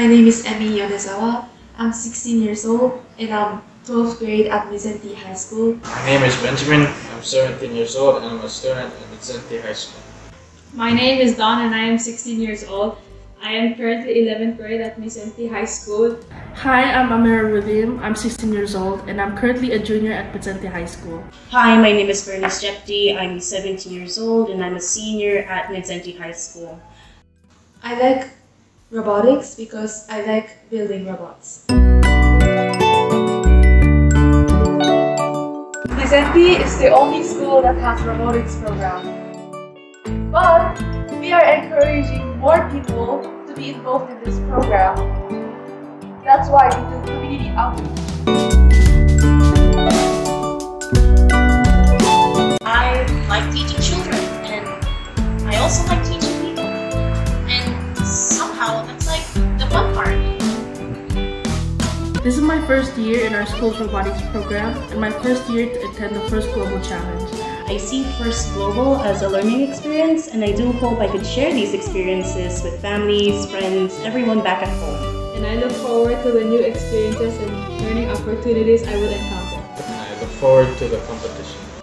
My name is Emi Yonezawa. I'm 16 years old and I'm 12th grade at Mindszenty High School. My name is Benjamin. I'm 17 years old and I'm a student at Mindszenty High School. My name is Don and I am 16 years old. I am currently 11th grade at Mindszenty High School. Hi, I'm Amira William. I'm 16 years old and I'm currently a junior at Mindszenty High School. Hi, my name is Bernice Jepti. I'm 17 years old and I'm a senior at Mindszenty High School. I like robotics because I like building robots. Mindszenty is the only school that has robotics program. But we are encouraging more people to be involved in this program. That's why we do community outreach. I like teaching children and I also like This is my first year in our school's robotics program and my first year to attend the FIRST Global Challenge. I see First Global as a learning experience and I do hope I could share these experiences with families, friends, everyone back at home. And I look forward to the new experiences and learning opportunities I will encounter. And I look forward to the competition.